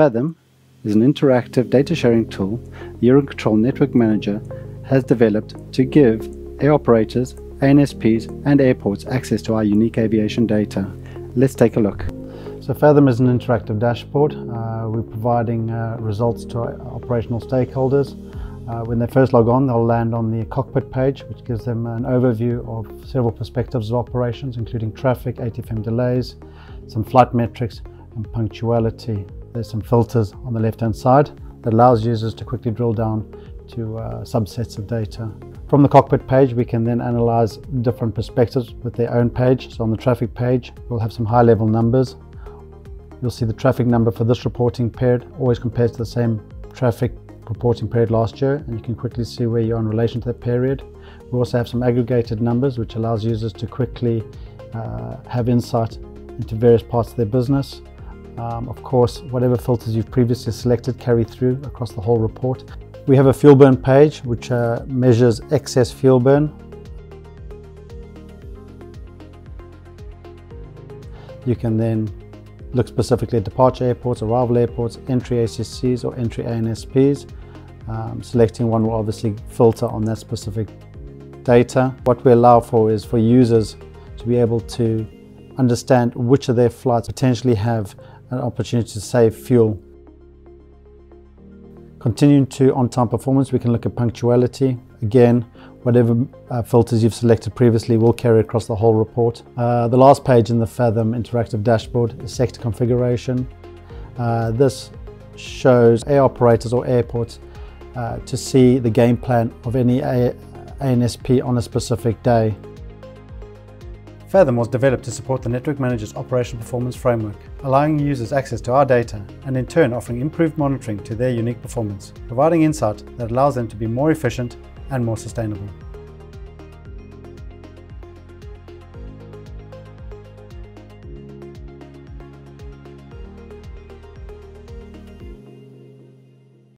Fathom is an interactive data sharing tool the Eurocontrol Network Manager has developed to give air operators, ANSPs and airports access to our unique aviation data. Let's take a look. So Fathom is an interactive dashboard. Uh, we're providing uh, results to operational stakeholders. Uh, when they first log on, they'll land on the cockpit page, which gives them an overview of several perspectives of operations, including traffic, ATFM delays, some flight metrics, and punctuality. There's some filters on the left-hand side that allows users to quickly drill down to uh, subsets of data. From the cockpit page, we can then analyze different perspectives with their own page. So on the traffic page, we'll have some high-level numbers. You'll see the traffic number for this reporting period always compares to the same traffic reporting period last year, and you can quickly see where you're in relation to that period. We also have some aggregated numbers, which allows users to quickly uh, have insight into various parts of their business. Um, of course, whatever filters you've previously selected carry through across the whole report. We have a fuel burn page which uh, measures excess fuel burn. You can then look specifically at departure airports, arrival airports, entry ACCs or entry ANSPs. Um, selecting one will obviously filter on that specific data. What we allow for is for users to be able to understand which of their flights potentially have an opportunity to save fuel. Continuing to on-time performance, we can look at punctuality. Again, whatever uh, filters you've selected previously will carry across the whole report. Uh, the last page in the Fathom interactive dashboard is sector configuration. Uh, this shows air operators or airports uh, to see the game plan of any ANSP on a specific day. Fathom was developed to support the Network Manager's operational performance framework, allowing users access to our data and in turn offering improved monitoring to their unique performance, providing insight that allows them to be more efficient and more sustainable.